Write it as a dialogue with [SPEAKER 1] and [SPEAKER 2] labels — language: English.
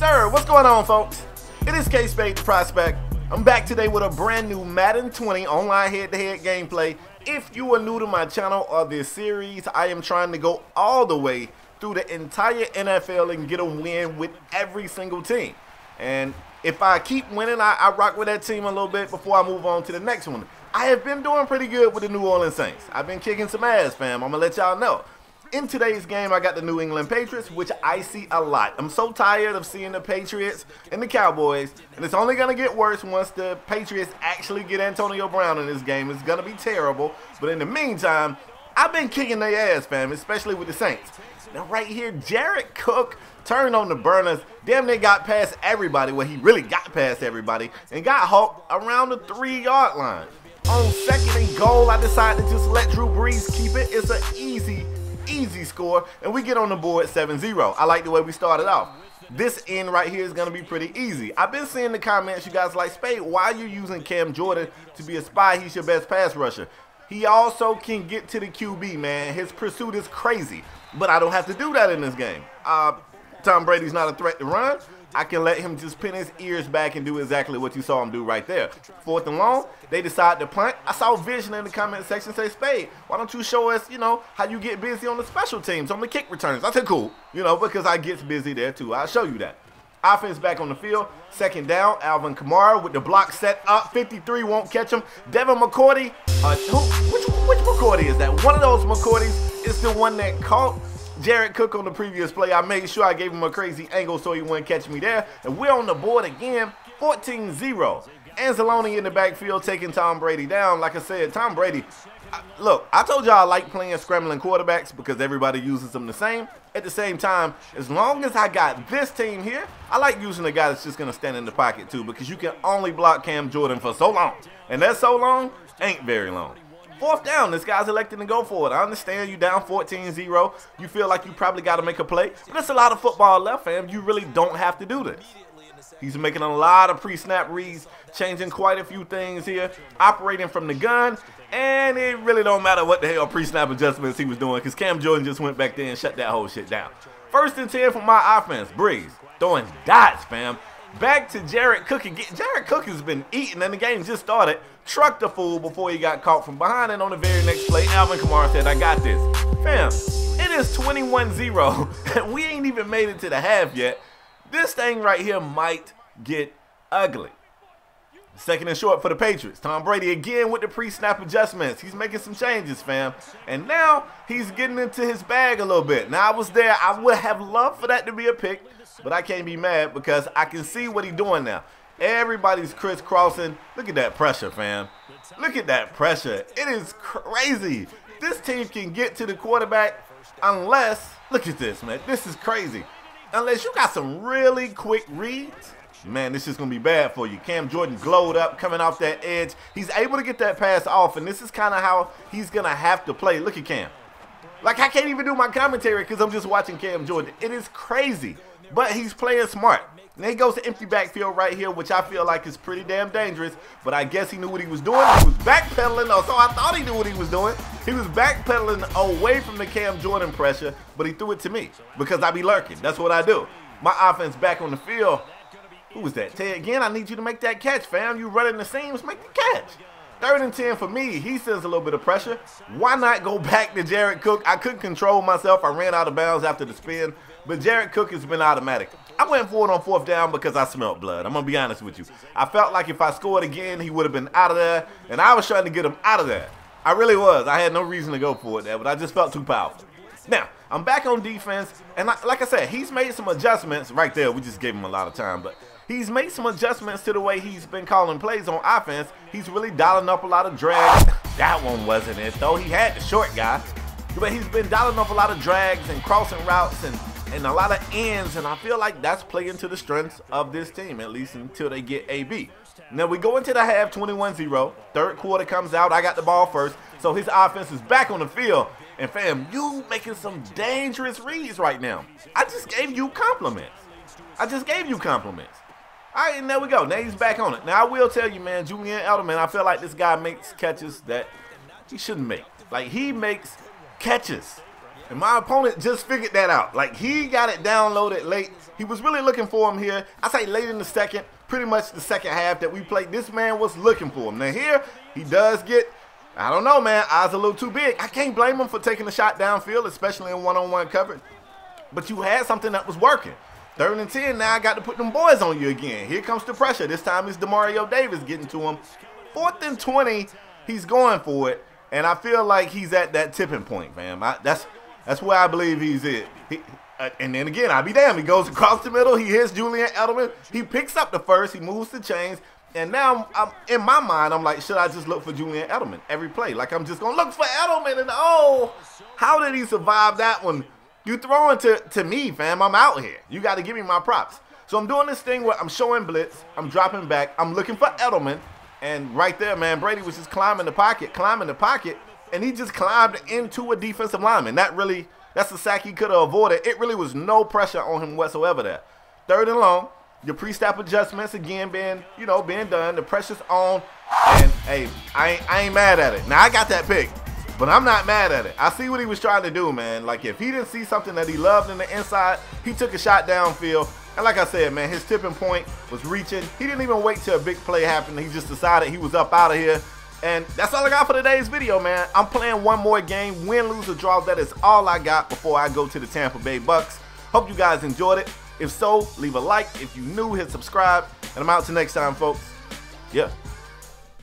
[SPEAKER 1] sir. What's going on, folks? It is K-Spade the Prospect. I'm back today with a brand new Madden 20 online head-to-head gameplay. If you are new to my channel or this series, I am trying to go all the way through the entire NFL and get a win with every single team. And if I keep winning, I, I rock with that team a little bit before I move on to the next one. I have been doing pretty good with the New Orleans Saints. I've been kicking some ass, fam. I'm going to let y'all know. In today's game, I got the New England Patriots, which I see a lot. I'm so tired of seeing the Patriots and the Cowboys, and it's only going to get worse once the Patriots actually get Antonio Brown in this game. It's going to be terrible, but in the meantime, I've been kicking their ass, fam, especially with the Saints. Now, right here, Jared Cook turned on the burners, damn they got past everybody, well, he really got past everybody, and got hulked around the three-yard line. On second and goal, I decided to just let Drew Brees keep it. It's an easy easy score, and we get on the board 7-0. I like the way we started off. This end right here is going to be pretty easy. I've been seeing the comments, you guys like, Spade, why are you using Cam Jordan to be a spy? He's your best pass rusher. He also can get to the QB, man. His pursuit is crazy, but I don't have to do that in this game. Uh, Tom Brady's not a threat to run. I can let him just pin his ears back and do exactly what you saw him do right there. Fourth and long, they decide to punt. I saw Vision in the comment section say, Spade, why don't you show us, you know, how you get busy on the special teams, on the kick returns? I said, cool, you know, because I get busy there too. I'll show you that. Offense back on the field. Second down, Alvin Kamara with the block set up. 53 won't catch him. Devin McCourty. Uh, who, which, which McCourty is that? One of those McCourties is the one that caught Jared Cook on the previous play. I made sure I gave him a crazy angle so he wouldn't catch me there. And we're on the board again, 14-0. Anzalone in the backfield taking Tom Brady down. Like I said, Tom Brady, I, look, I told y'all I like playing scrambling quarterbacks because everybody uses them the same. At the same time, as long as I got this team here, I like using a guy that's just going to stand in the pocket too because you can only block Cam Jordan for so long. And that so long ain't very long. Fourth down, this guy's electing to go for it. I understand you down 14-0. You feel like you probably got to make a play. But there's a lot of football left, fam. You really don't have to do this. He's making a lot of pre-snap reads, changing quite a few things here, operating from the gun, and it really don't matter what the hell pre-snap adjustments he was doing because Cam Jordan just went back there and shut that whole shit down. First and 10 for my offense. Brees throwing dots, fam. Back to Jared Cook again. Jared Cook has been eating and the game just started. Trucked the fool before he got caught from behind. And on the very next play, Alvin Kamara said, I got this. Fam, it is 21-0. And we ain't even made it to the half yet. This thing right here might get ugly. Second and short for the Patriots. Tom Brady again with the pre-snap adjustments. He's making some changes, fam. And now he's getting into his bag a little bit. Now I was there. I would have loved for that to be a pick, but I can't be mad because I can see what he's doing now. Everybody's crisscrossing. Look at that pressure, fam. Look at that pressure. It is crazy. This team can get to the quarterback unless, look at this, man. This is crazy. Unless you got some really quick reads Man, this is going to be bad for you. Cam Jordan glowed up coming off that edge. He's able to get that pass off, and this is kind of how he's going to have to play. Look at Cam. Like, I can't even do my commentary because I'm just watching Cam Jordan. It is crazy, but he's playing smart. And he goes to empty backfield right here, which I feel like is pretty damn dangerous. But I guess he knew what he was doing. He was backpedaling, or so I thought he knew what he was doing. He was backpedaling away from the Cam Jordan pressure, but he threw it to me because I be lurking. That's what I do. My offense back on the field. Who was that? Ted, again, I need you to make that catch, fam. You running the seams, make the catch. Third and 10 for me. He sends a little bit of pressure. Why not go back to Jared Cook? I couldn't control myself. I ran out of bounds after the spin, but Jared Cook has been automatic. I went for it on fourth down because I smelled blood. I'm going to be honest with you. I felt like if I scored again, he would have been out of there, and I was trying to get him out of there. I really was. I had no reason to go for it there, but I just felt too powerful. Now, I'm back on defense, and like I said, he's made some adjustments right there. We just gave him a lot of time, but He's made some adjustments to the way he's been calling plays on offense. He's really dialing up a lot of drags. That one wasn't it, though. He had the short guy. But he's been dialing up a lot of drags and crossing routes and, and a lot of ends. And I feel like that's playing to the strengths of this team, at least until they get AB. Now we go into the half 21-0. Third quarter comes out. I got the ball first. So his offense is back on the field. And fam, you making some dangerous reads right now. I just gave you compliments. I just gave you compliments. All right, and there we go. Now he's back on it. Now, I will tell you, man, Julian Edelman, I feel like this guy makes catches that he shouldn't make. Like, he makes catches And my opponent just figured that out. Like he got it downloaded late. He was really looking for him here. I say late in the second, pretty much the second half that we played. This man was looking for him. Now here, he does get, I don't know, man, eyes a little too big. I can't blame him for taking a shot downfield, especially in one-on-one coverage. But you had something that was working. Third and 10, now I got to put them boys on you again. Here comes the pressure. This time it's Demario Davis getting to him. Fourth and 20, he's going for it. And I feel like he's at that tipping point, fam. I, that's that's where I believe he's at. He, uh, and then again, I'll be damned. He goes across the middle. He hits Julian Edelman. He picks up the first. He moves the chains. And now, I'm, I'm, in my mind, I'm like, should I just look for Julian Edelman every play? Like, I'm just going to look for Edelman. And oh, how did he survive that one? You throwing to, to me, fam. I'm out here. You got to give me my props. So I'm doing this thing where I'm showing blitz. I'm dropping back. I'm looking for Edelman. And right there, man, Brady was just climbing the pocket, climbing the pocket and he just climbed into a defensive lineman. That really, that's the sack he could have avoided. It really was no pressure on him whatsoever there. Third and long, your pre-snap adjustments again being, you know, being done. The pressure's on, and hey, I ain't, I ain't mad at it. Now I got that pick, but I'm not mad at it. I see what he was trying to do, man. Like if he didn't see something that he loved in the inside, he took a shot downfield. And like I said, man, his tipping point was reaching. He didn't even wait till a big play happened. He just decided he was up out of here and that's all I got for today's video, man. I'm playing one more game, win, lose, or draw. That is all I got before I go to the Tampa Bay Bucks. Hope you guys enjoyed it. If so, leave a like. If you new, hit subscribe. And I'm out till next time, folks. Yeah.